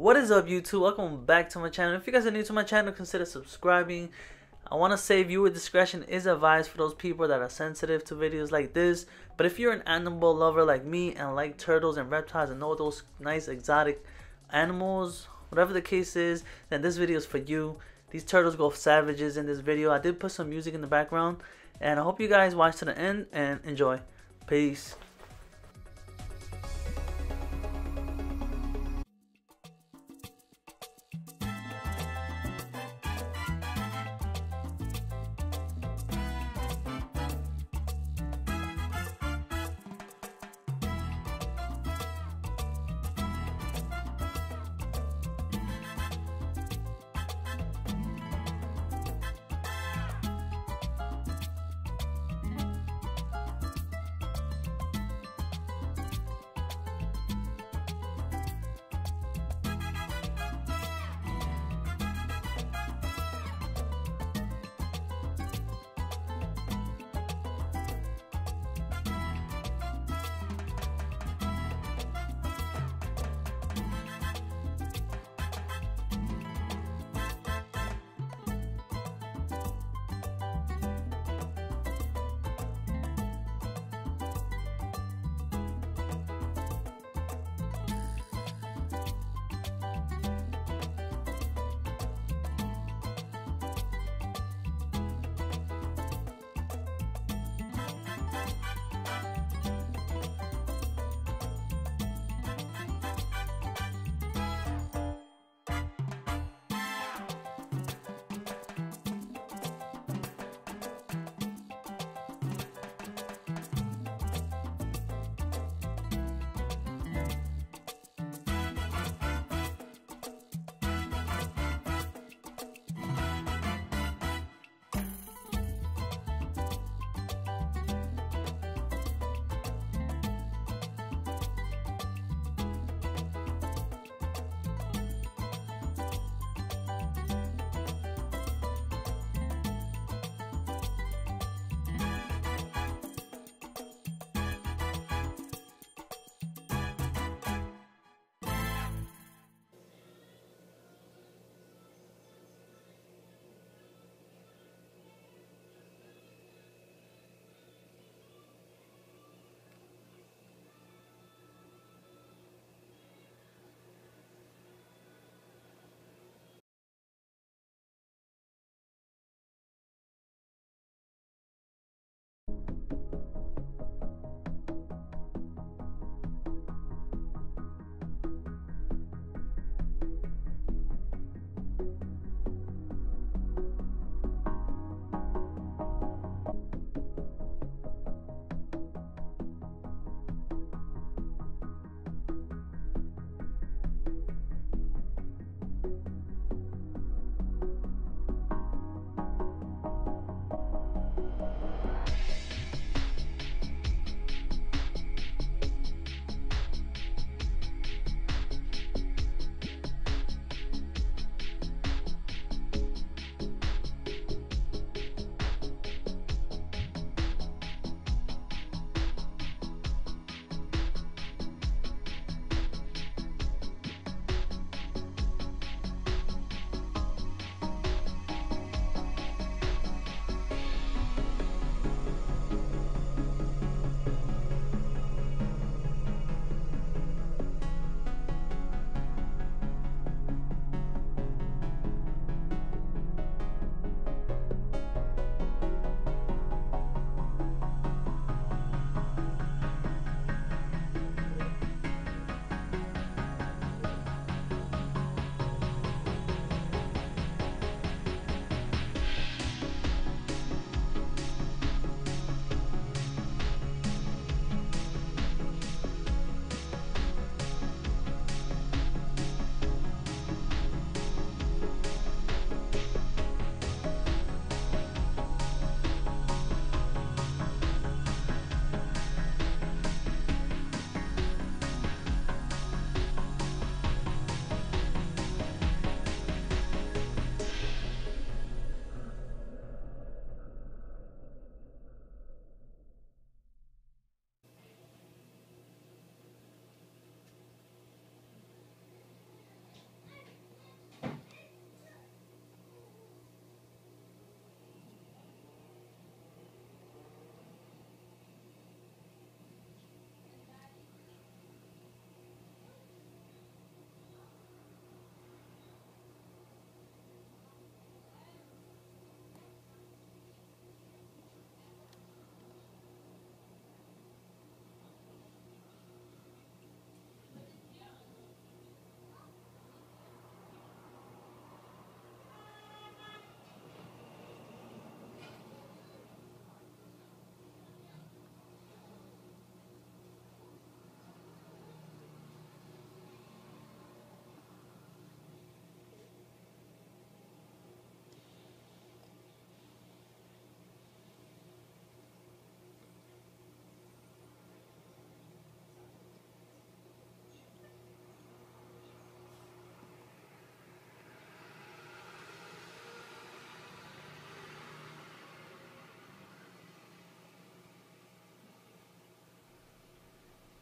What is up YouTube? Welcome back to my channel. If you guys are new to my channel, consider subscribing. I want to say viewer discretion is advised for those people that are sensitive to videos like this. But if you're an animal lover like me and like turtles and reptiles and know those nice exotic animals, whatever the case is, then this video is for you. These turtles go savages in this video. I did put some music in the background. And I hope you guys watch to the end and enjoy. Peace.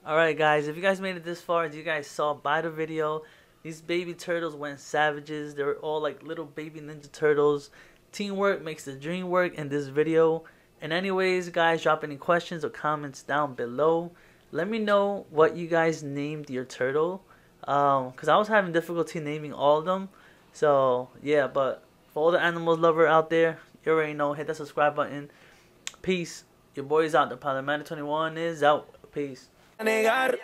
Alright guys, if you guys made it this far, as you guys saw by the video, these baby turtles went savages. They're all like little baby ninja turtles. Teamwork makes the dream work in this video. And anyways, guys, drop any questions or comments down below. Let me know what you guys named your turtle. Um, Because I was having difficulty naming all of them. So, yeah, but for all the animals lover out there, you already know, hit that subscribe button. Peace. Your boy's out. The Problematic 21 is out. Peace. negar.